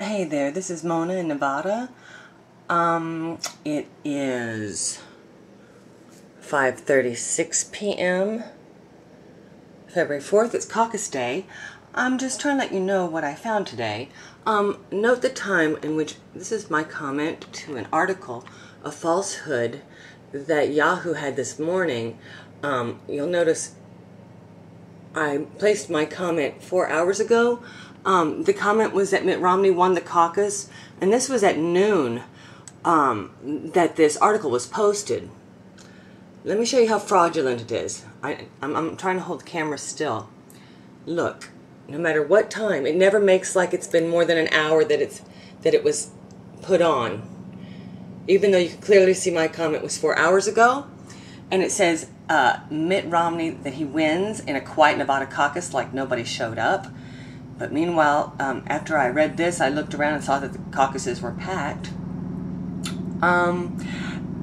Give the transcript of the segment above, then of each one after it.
Hey there, this is Mona in Nevada. Um, it is 5.36 p.m. February 4th. It's caucus day. I'm just trying to let you know what I found today. Um, note the time in which, this is my comment to an article, a falsehood that Yahoo had this morning. Um, you'll notice I placed my comment four hours ago. Um, the comment was that Mitt Romney won the caucus, and this was at noon um, that this article was posted. Let me show you how fraudulent it is. I, I'm, I'm trying to hold the camera still. Look, no matter what time, it never makes like it's been more than an hour that it's that it was put on. Even though you can clearly see my comment was four hours ago, and it says uh, Mitt Romney that he wins in a quiet Nevada caucus like nobody showed up. But meanwhile, um, after I read this, I looked around and saw that the caucuses were packed. Um,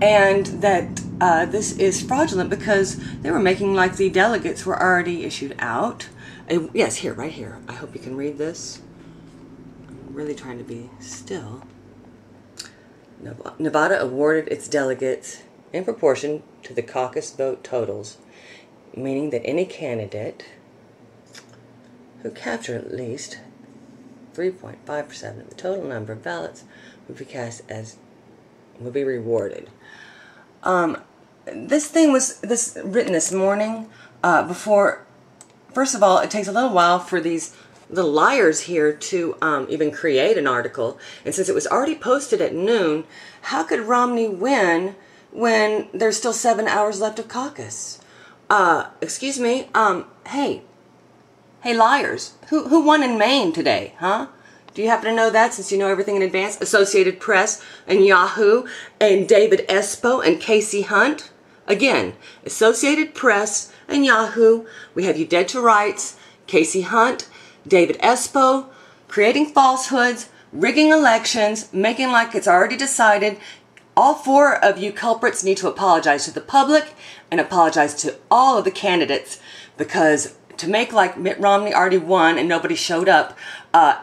and that uh, this is fraudulent because they were making like the delegates were already issued out. Uh, yes, here, right here. I hope you can read this. I'm really trying to be still. Nevada awarded its delegates in proportion to the caucus vote totals, meaning that any candidate who captured at least 3.5% of the total number of ballots would be cast as would be rewarded. Um, this thing was this written this morning uh, before. First of all, it takes a little while for these little liars here to um, even create an article. And since it was already posted at noon, how could Romney win when there's still seven hours left of caucus? Uh, excuse me. Um, hey, hey, liars. Who who won in Maine today? Huh? Do you happen to know that since you know everything in advance? Associated Press and Yahoo and David Espo and Kasie Hunt? Again, Associated Press and Yahoo. We have you dead to rights. Kasie Hunt, David Espo, creating falsehoods, rigging elections, making like it's already decided. All four of you culprits need to apologize to the public and apologize to all of the candidates because to make like Mitt Romney already won and nobody showed up, uh,